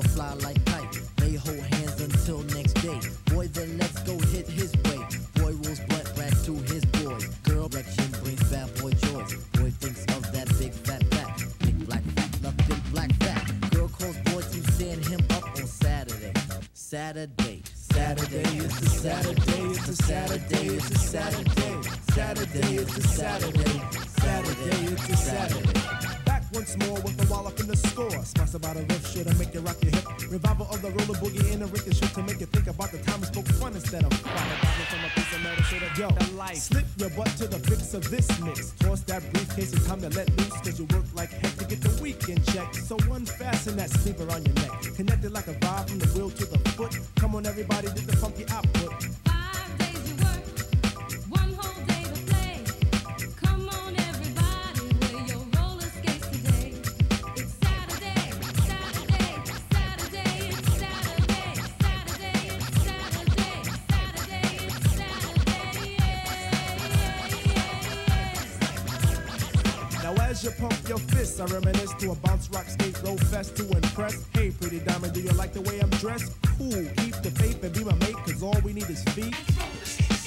fly like kite. They hold hands until next day. Boy, then let's go hit his way. Boy rolls blunt racks to his boys. Girl direction brings bad boy joys. Boy thinks of that big fat fat. Big black fat, nothing black fat. Girl calls boy to stand him up on Saturday. Saturday. Saturday, it's a Saturday, it's a Saturday, it's a Saturday. Saturday, it's a Saturday. Saturday, it's a Saturday. Once more with the wall up in the score. Smash about a riff shit to make you rock your hip. Revival of the roller boogie in a ricochet to make you think about the time we spoke fun instead of fun. from a piece of metal shit of yo. Slip your butt to the fix of this mix. Toss that briefcase, it's time to let loose. Cause you work like heck to get the weekend check. So unfasten that sleeper on your neck. Connected like a vibe from the wheel to the foot. Come on, everybody, do the funky output. As you pump your fists, I reminisce to a bounce rock skate roll fest to impress. Hey, pretty diamond, do you like the way I'm dressed? Cool, keep the faith and be my mate, cause all we need is feet.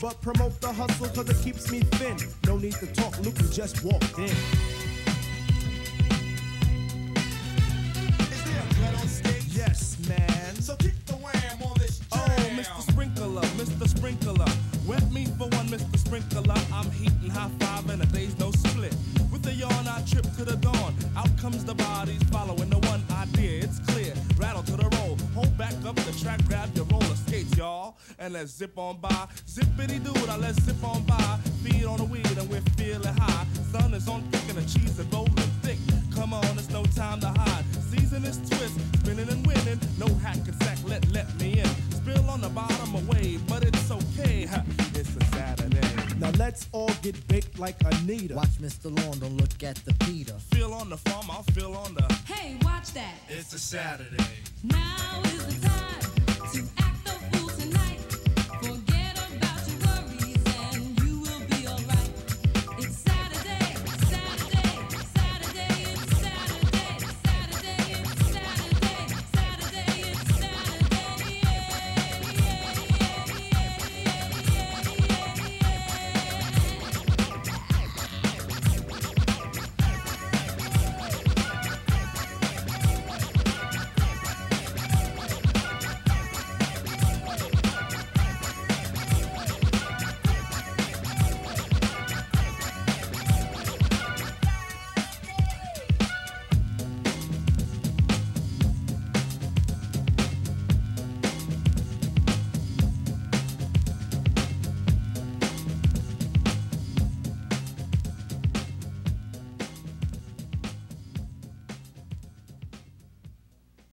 But promote the hustle cause it keeps me thin. No need to talk, Luke, you just walked in. Yes, man. So keep the wham on this Oh, Mr. Sprinkler, Mr. Sprinkler. Wet me for one, Mr. Sprinkler. I'm heating high five and a day's no split. With the yawn, I trip to the dawn. Out comes the bodies following the one idea. It's clear. Rattle to the roll. Hold back up the track, grab your roller skates, y'all. And let's zip on by. Zippity doo, now let's zip on by. Feed on the weed and we're feeling high. Sun is on thick and the cheese is rolling thick. Come on, it's no time to hide. Season is twist, spinning and winning. No hack and get baked like Anita. Watch Mr. Lawn, don't look at the Peter. Feel on the farm, I'll feel on the. Hey, watch that. It's a Saturday. Now is the time.